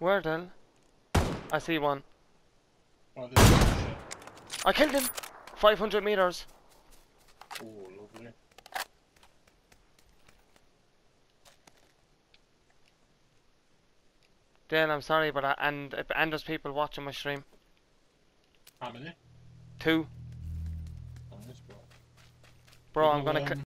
where then? I see one. Oh. I killed him! 500 meters. Oh, lovely. Dan, I'm sorry, but I, and uh, and there's people watching my stream. How many? Two. Bro. I'm gonna.